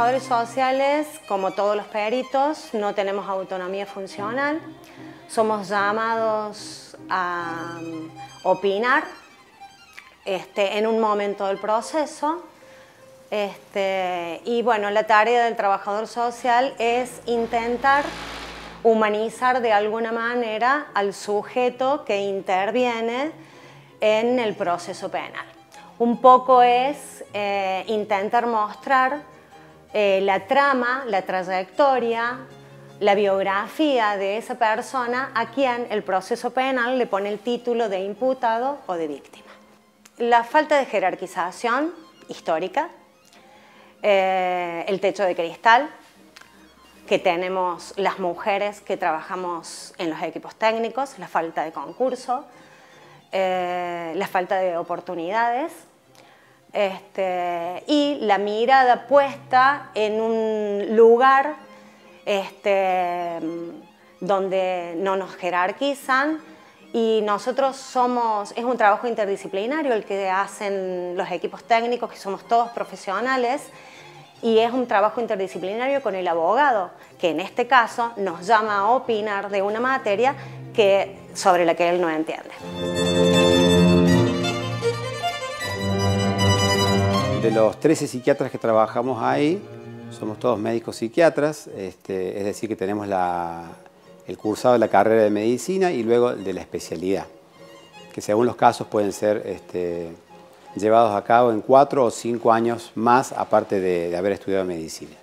trabajadores sociales, como todos los peritos, no tenemos autonomía funcional. Somos llamados a um, opinar este, en un momento del proceso. Este, y bueno, la tarea del trabajador social es intentar humanizar de alguna manera al sujeto que interviene en el proceso penal. Un poco es eh, intentar mostrar eh, la trama, la trayectoria, la biografía de esa persona a quien el proceso penal le pone el título de imputado o de víctima. La falta de jerarquización histórica, eh, el techo de cristal, que tenemos las mujeres que trabajamos en los equipos técnicos, la falta de concurso, eh, la falta de oportunidades este, y la mirada puesta en un lugar este, donde no nos jerarquizan y nosotros somos, es un trabajo interdisciplinario el que hacen los equipos técnicos, que somos todos profesionales, y es un trabajo interdisciplinario con el abogado, que en este caso nos llama a opinar de una materia que, sobre la que él no entiende. De los 13 psiquiatras que trabajamos ahí, somos todos médicos psiquiatras, este, es decir, que tenemos el cursado de la carrera de medicina y luego de la especialidad, que según los casos pueden ser este, llevados a cabo en cuatro o cinco años más, aparte de, haber estudiado medicina.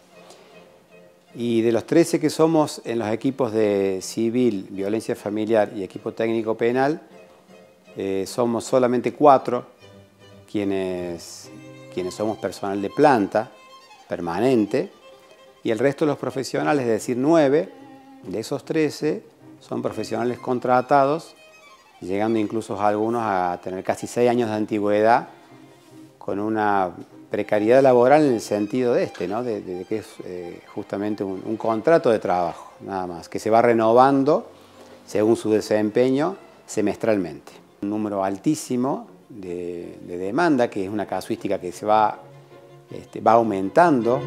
Y de los 13 que somos en los equipos de civil, violencia familiar y equipo técnico penal, eh, somos solamente cuatro quienes, quienes somos personal de planta permanente y el resto de los profesionales, es decir, nueve de esos 13, son profesionales contratados, llegando incluso algunos a tener casi seis años de antigüedad con una precariedad laboral en el sentido de este, ¿no? de, que es eh, justamente un, contrato de trabajo, nada más, que se va renovando según su desempeño semestralmente. Un número altísimo de, demanda, que es una casuística que se va, este, va aumentando.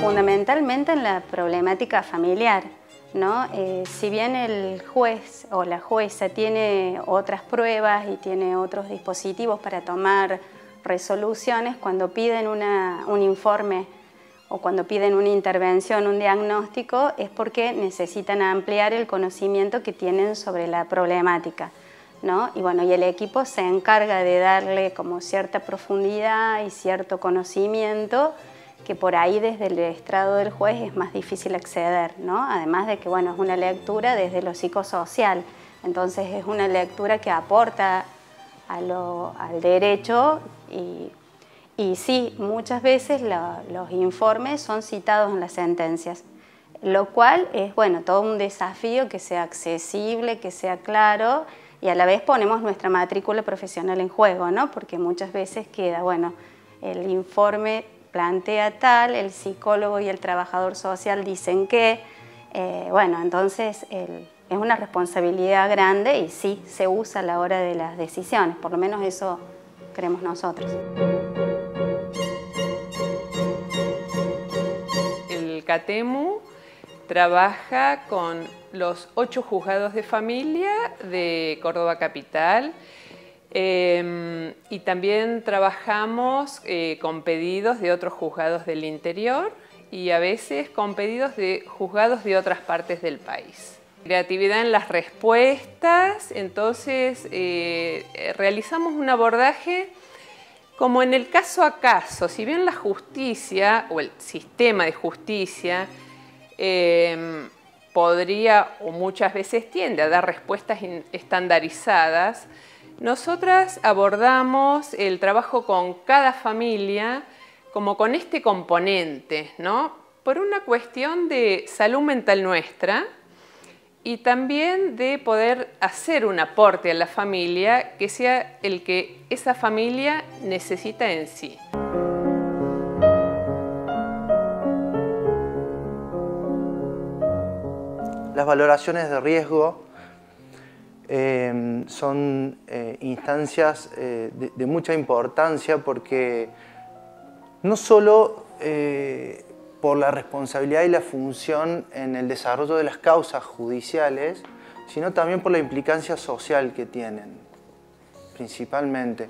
Fundamentalmente en la problemática familiar ¿no? Eh, si bien el juez o la jueza tiene otras pruebas y tiene otros dispositivos para tomar resoluciones, cuando piden un informe o cuando piden una intervención, un diagnóstico, es porque necesitan ampliar el conocimiento que tienen sobre la problemática. ¿no? Y bueno, y el equipo se encarga de darle como cierta profundidad y cierto conocimiento que por ahí desde el estrado del juez es más difícil acceder, ¿no? Además de que, bueno, es una lectura desde lo psicosocial, entonces es una lectura que aporta al derecho y, y, sí, muchas veces los informes son citados en las sentencias, lo cual es, bueno, todo un desafío que sea accesible, que sea claro y a la vez ponemos nuestra matrícula profesional en juego, ¿no? Porque muchas veces queda, bueno, el informe plantea tal, el psicólogo y el trabajador social dicen que, eh, bueno, entonces es una responsabilidad grande y sí se usa a la hora de las decisiones, por lo menos eso creemos nosotros. CATEMU trabaja con los ocho juzgados de familia de Córdoba Capital, Em, y también trabajamos eh, con pedidos de otros juzgados del interior y a veces con pedidos de juzgados de otras partes del país. Creatividad en las respuestas, entonces eh, realizamos un abordaje como en el caso a caso, si bien la justicia o el sistema de justicia em, podría o muchas veces tiende a dar respuestas estandarizadas, nosotras abordamos el trabajo con cada familia como con este componente, ¿no? Por una cuestión de salud mental nuestra y también de poder hacer un aporte a la familia que sea el que esa familia necesita en sí. Las valoraciones de riesgo eh, son eh, instancias de, de, mucha importancia porque no solo por la responsabilidad y la función en el desarrollo de las causas judiciales, sino también por la implicancia social que tienen, principalmente.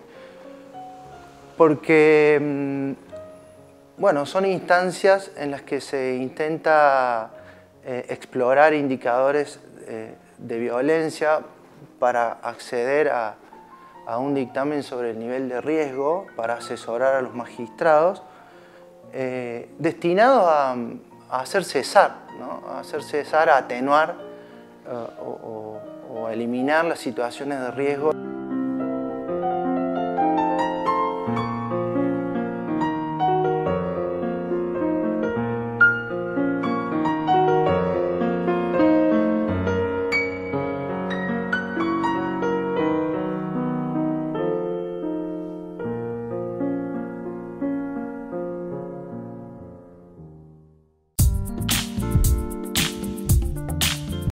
Porque, mm, bueno, son instancias en las que se intenta eh, explorar indicadores eh, de violencia para acceder a, un dictamen sobre el nivel de riesgo, para asesorar a los magistrados, eh, destinados a, hacer cesar, a hacer cesar, a atenuar o, eliminar las situaciones de riesgo.